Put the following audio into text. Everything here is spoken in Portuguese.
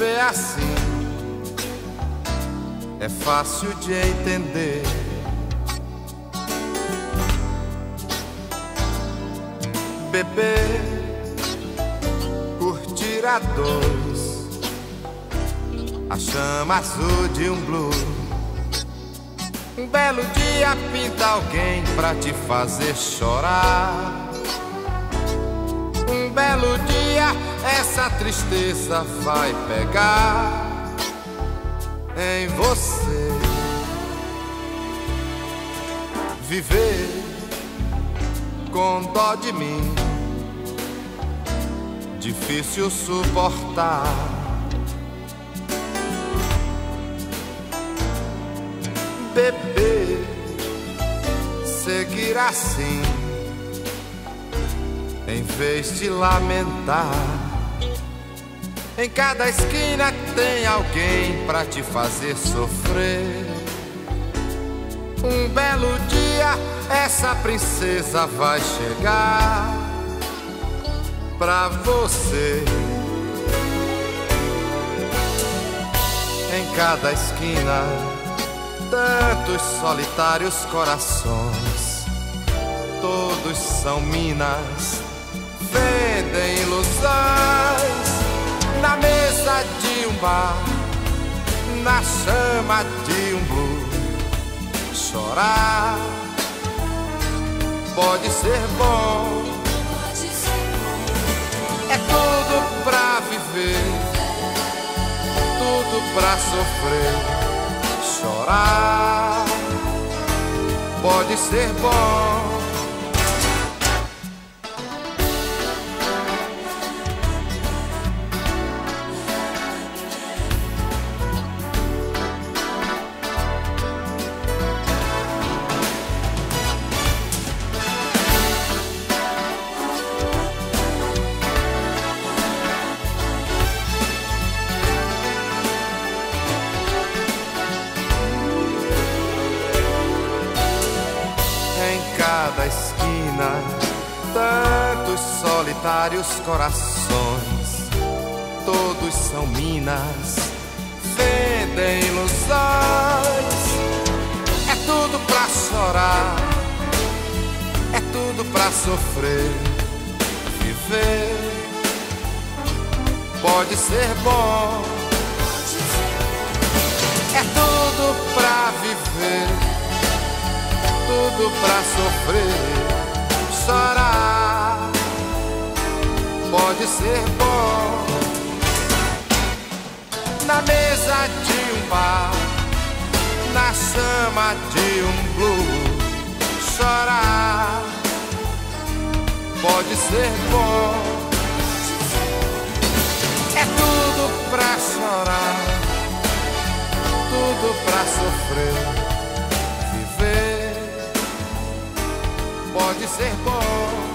Viver assim é fácil de entender. Beber, curtir a dois, a chama azul de um blue. Um belo dia pinta alguém pra te fazer chorar. Essa tristeza vai pegar em você. Viver com dó de mim, difícil suportar. Beber, seguir assim, em vez de lamentar. Em cada esquina tem alguém pra te fazer sofrer. Um belo dia essa princesa vai chegar pra você. Em cada esquina, tantos solitários corações, todos são minas, na chama de um blue, chorar pode ser bom. É tudo pra viver, tudo pra sofrer, chorar pode ser bom. Cada esquina, tantos solitários corações, todos são minas, vendem ilusões. É tudo pra chorar, é tudo pra sofrer, viver pode ser bom. É tudo pra viver tudo pra sofrer, chorar pode ser bom. Na mesa de um bar, na chama de um blue, chorar pode ser bom. É tudo pra chorar, tudo pra sofrer pode ser bom.